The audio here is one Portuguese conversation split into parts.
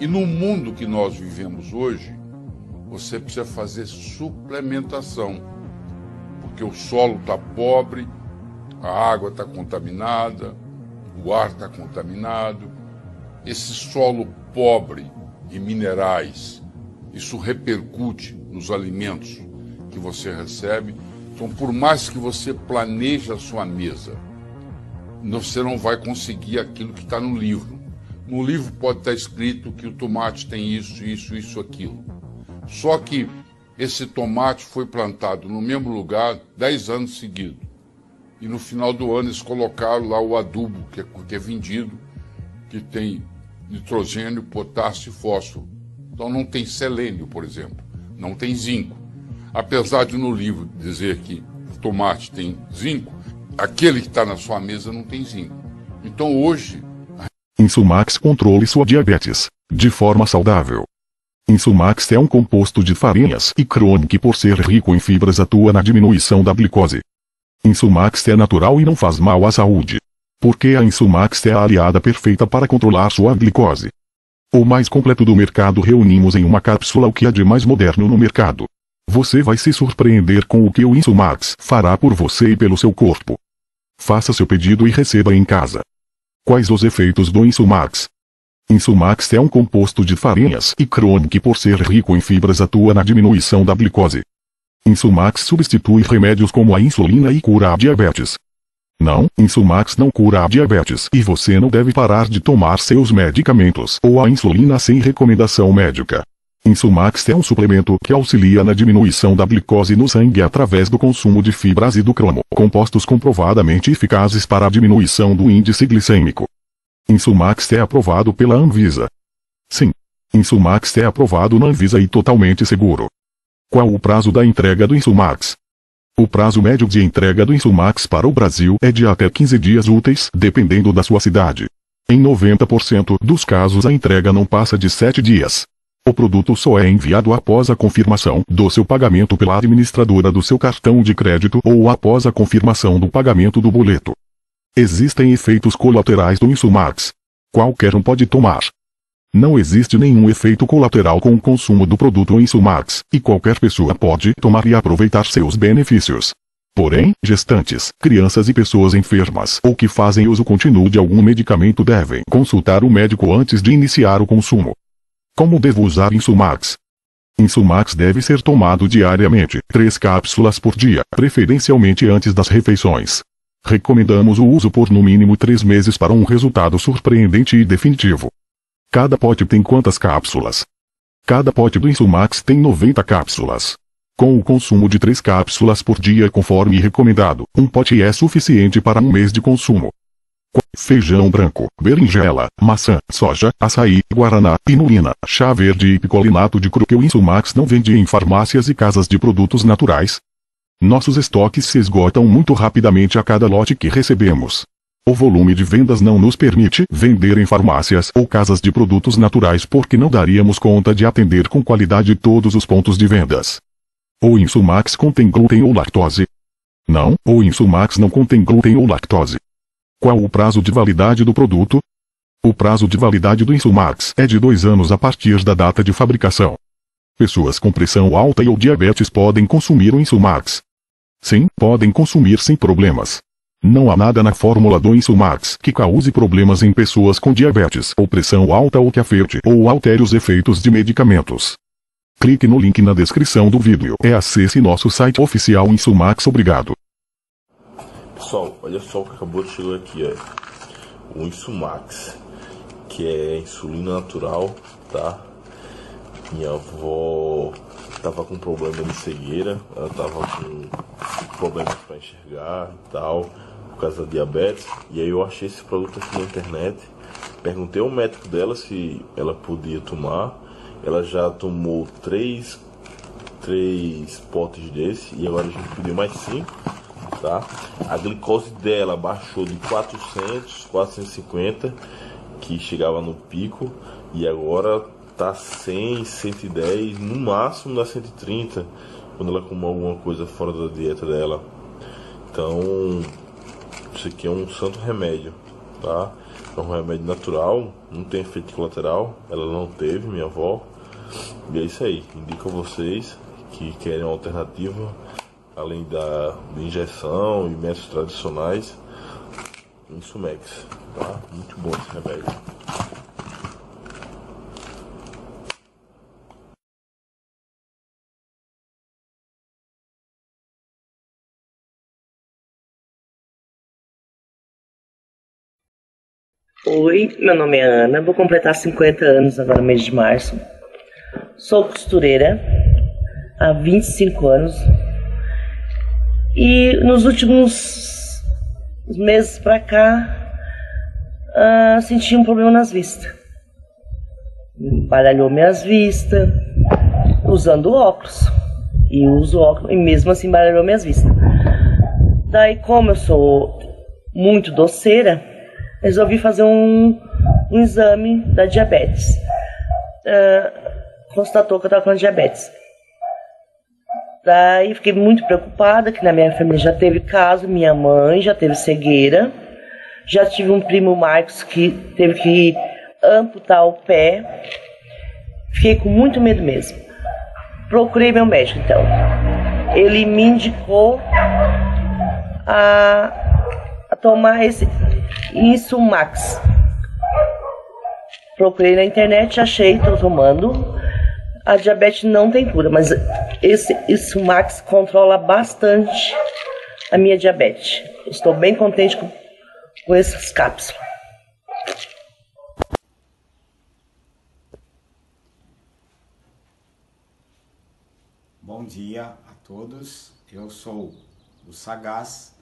E no mundo que nós vivemos hoje, você precisa fazer suplementação, porque o solo está pobre, a água está contaminada, o ar está contaminado. Esse solo pobre em minerais, isso repercute nos alimentos que você recebe. Então, por mais que você planeje a sua mesa, você não vai conseguir aquilo que está no livro. No livro pode estar escrito que o tomate tem isso, isso, isso, aquilo. Só que esse tomate foi plantado no mesmo lugar 10 anos seguidos. E no final do ano eles colocaram lá o adubo que é, que é vendido, que tem nitrogênio, potássio e fósforo. Então não tem selênio, por exemplo, não tem zinco. Apesar de no livro dizer que o tomate tem zinco, aquele que está na sua mesa não tem zinco. Então hoje. Insumax controle sua diabetes de forma saudável. Insumax é um composto de farinhas e crônico que por ser rico em fibras atua na diminuição da glicose. Insumax é natural e não faz mal à saúde. Porque a Insumax é a aliada perfeita para controlar sua glicose. O mais completo do mercado reunimos em uma cápsula o que há de mais moderno no mercado. Você vai se surpreender com o que o Insumax fará por você e pelo seu corpo. Faça seu pedido e receba em casa. Quais os efeitos do Insumax? Insumax é um composto de farinhas e crônico que por ser rico em fibras atua na diminuição da glicose. Insumax substitui remédios como a insulina e cura a diabetes. Não, Insumax não cura a diabetes e você não deve parar de tomar seus medicamentos ou a insulina sem recomendação médica. Insumax é um suplemento que auxilia na diminuição da glicose no sangue através do consumo de fibras e do cromo, compostos comprovadamente eficazes para a diminuição do índice glicêmico. Insumax é aprovado pela Anvisa. Sim. Insumax é aprovado na Anvisa e totalmente seguro. Qual o prazo da entrega do Insumax? O prazo médio de entrega do Insumax para o Brasil é de até 15 dias úteis, dependendo da sua cidade. Em 90% dos casos a entrega não passa de 7 dias. O produto só é enviado após a confirmação do seu pagamento pela administradora do seu cartão de crédito ou após a confirmação do pagamento do boleto. Existem efeitos colaterais do Insumax. Qualquer um pode tomar. Não existe nenhum efeito colateral com o consumo do produto Insumax, e qualquer pessoa pode tomar e aproveitar seus benefícios. Porém, gestantes, crianças e pessoas enfermas ou que fazem uso contínuo de algum medicamento devem consultar o médico antes de iniciar o consumo. Como devo usar Insumax? Insumax deve ser tomado diariamente, três cápsulas por dia, preferencialmente antes das refeições. Recomendamos o uso por no mínimo três meses para um resultado surpreendente e definitivo. Cada pote tem quantas cápsulas? Cada pote do Insumax tem 90 cápsulas. Com o consumo de três cápsulas por dia conforme recomendado, um pote é suficiente para um mês de consumo. Feijão branco, berinjela, maçã, soja, açaí, guaraná, inulina, chá verde e picolinato de cru que o Insumax não vende em farmácias e casas de produtos naturais, nossos estoques se esgotam muito rapidamente a cada lote que recebemos. O volume de vendas não nos permite vender em farmácias ou casas de produtos naturais porque não daríamos conta de atender com qualidade todos os pontos de vendas. O Insumax contém glúten ou lactose? Não, o Insumax não contém glúten ou lactose. Qual o prazo de validade do produto? O prazo de validade do Insumax é de dois anos a partir da data de fabricação. Pessoas com pressão alta e ou diabetes podem consumir o Insumax. Sim, podem consumir sem problemas. Não há nada na fórmula do Insumax que cause problemas em pessoas com diabetes ou pressão alta ou que afete ou altere os efeitos de medicamentos. Clique no link na descrição do vídeo e acesse nosso site oficial Insumax. Obrigado. Pessoal, olha só o que acabou de chegar aqui, ó. O Insumax, que é insulina natural, tá? Minha avó tava com problema de cegueira, ela tava com problemas para enxergar e tal, por causa da diabetes. E aí eu achei esse produto aqui na internet. Perguntei ao médico dela se ela podia tomar. Ela já tomou três, três potes desse e agora a gente pediu mais cinco, tá? A glicose dela baixou de 400, 450, que chegava no pico, e agora tá 100, 110, no máximo dá 130 quando ela come alguma coisa fora da dieta dela. Então, isso aqui é um santo remédio, tá? É um remédio natural, não tem efeito colateral, ela não teve, minha avó. E é isso aí, indico a vocês que querem uma alternativa, além da injeção e métodos tradicionais, Insumex, tá? Muito bom esse remédio. Oi, meu nome é Ana, vou completar 50 anos agora mês de março. Sou costureira há 25 anos e nos últimos meses pra cá uh, senti um problema nas vistas. Baralhou minhas vistas usando óculos e uso óculos e mesmo assim baralhou minhas vistas. Daí, como eu sou muito doceira, resolvi fazer um, um exame da diabetes. Uh, constatou que eu estava com diabetes. Daí fiquei muito preocupada, que na minha família já teve caso, minha mãe já teve cegueira, já tive um primo Marcos que teve que amputar o pé. Fiquei com muito medo mesmo. Procurei meu médico então. Ele me indicou a, a tomar esse, Max. Procurei na internet, achei, estou tomando. A diabetes não tem cura, mas esse isso Max controla bastante a minha diabetes. Estou bem contente com, com essas cápsulas. Bom dia a todos. Eu sou o Sagaz,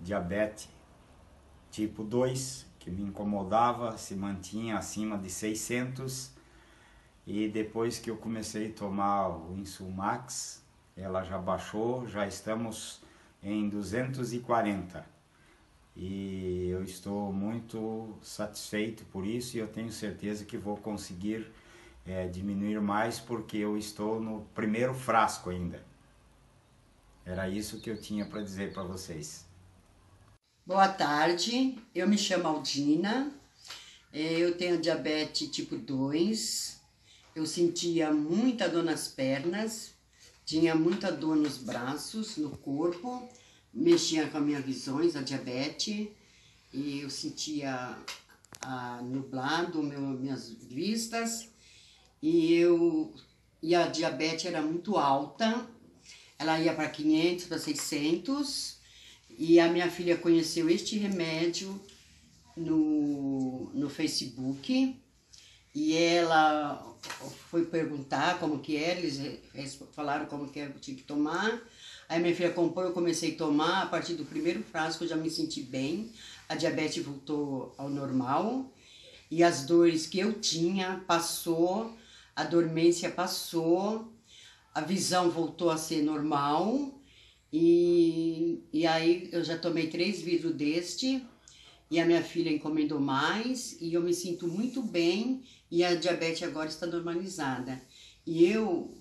diabetes tipo 2, que me incomodava, se mantinha acima de 600. E depois que eu comecei a tomar o Insulmax, ela já baixou, já estamos em 240. E eu estou muito satisfeito por isso e eu tenho certeza que vou conseguir é, diminuir mais porque eu estou no primeiro frasco ainda. Era isso que eu tinha para dizer para vocês. Boa tarde, eu me chamo Aldina, é, eu tenho diabetes tipo 2, eu sentia muita dor nas pernas, tinha muita dor nos braços, no corpo, mexia com as minhas visões, a diabetes, e eu sentia a, nublado meu, minhas vistas, e, eu, e a diabetes era muito alta, ela ia para 500, para 600, e a minha filha conheceu este remédio no, no Facebook e ela foi perguntar como que era, eles falaram como que eu tinha que tomar. Aí minha filha comprou, eu comecei a tomar, a partir do primeiro frasco eu já me senti bem, a diabetes voltou ao normal. E as dores que eu tinha passou, a dormência passou, a visão voltou a ser normal. E, e aí eu já tomei três vidros deste e a minha filha encomendou mais e eu me sinto muito bem e a diabetes agora está normalizada. E eu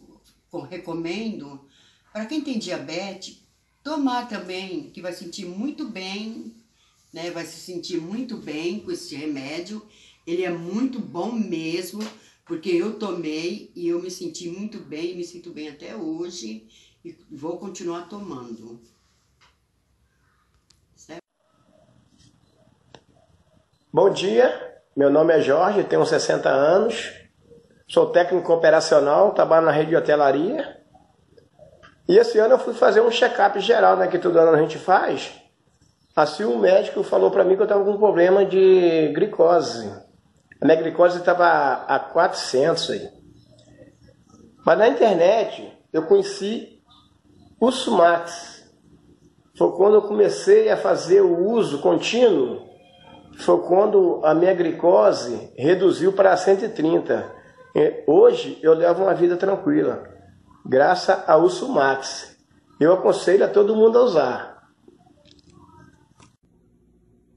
recomendo para quem tem diabetes tomar também, que vai sentir muito bem, né? Vai se sentir muito bem com esse remédio. Ele é muito bom mesmo, porque eu tomei e eu me senti muito bem, me sinto bem até hoje e vou continuar tomando. Certo? Bom dia, meu nome é Jorge, tenho 60 anos, sou técnico operacional, trabalho na rede de hotelaria. E esse ano eu fui fazer um check-up geral, né, que todo ano a gente faz. Assim o médico falou para mim que eu estava com um problema de glicose. A minha glicose estava a 400 aí. Mas na internet eu conheci o Sumax foi quando eu comecei a fazer o uso contínuo, foi quando a minha glicose reduziu para 130. Hoje eu levo uma vida tranquila, graças ao Sumax. Eu aconselho a todo mundo a usar.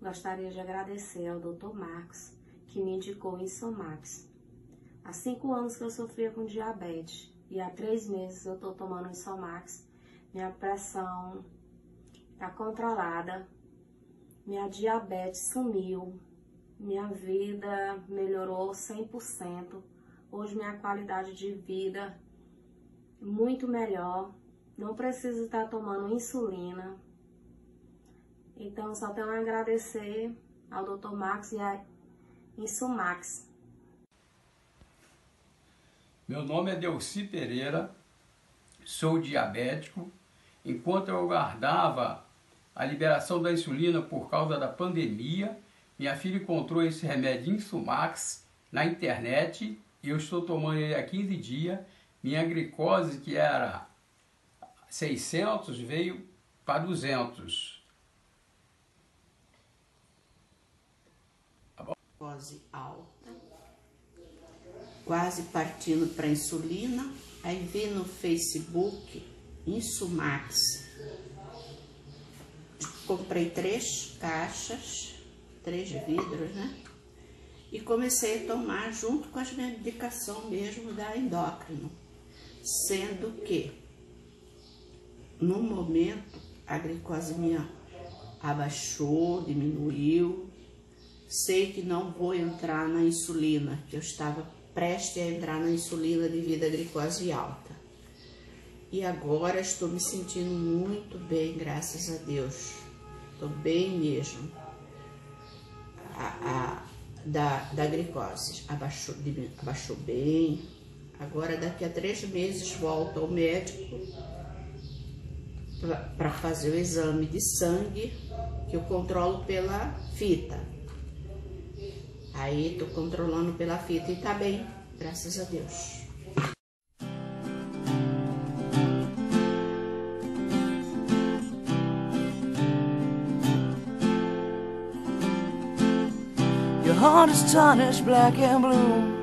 Gostaria de agradecer ao Dr. Marcos, que me indicou o Insomax. Há cinco anos que eu sofria com diabetes e há três meses eu estou tomando o Insomax minha pressão tá controlada, minha diabetes sumiu, minha vida melhorou 100%. Hoje minha qualidade de vida é muito melhor. Não preciso estar tomando insulina. Então só tenho a agradecer ao Dr. Max e a Insumax. Meu nome é Delci Pereira, sou diabético. Enquanto eu aguardava a liberação da insulina por causa da pandemia, minha filha encontrou esse remédio Insumax na internet e eu estou tomando ele há 15 dias. Minha glicose, que era 600, veio para 200. Glicose alta, quase partindo para insulina. Aí vi no Facebook Insumax. Comprei três caixas três vidros, né? E comecei a tomar junto com a medicação mesmo da endócrino. Sendo que, no momento, a glicose minha abaixou, diminuiu. Sei que não vou entrar na insulina, que eu estava prestes a entrar na insulina devido à glicose alta. E agora estou me sentindo muito bem, graças a Deus. Estou bem mesmo a, a, da, da glicose. Abaixou, abaixou bem. Agora, daqui a três meses, volto ao médico para fazer o exame de sangue, que eu controlo pela fita. Aí, tô controlando pela fita e tá bem, graças a Deus. astonished black and blue.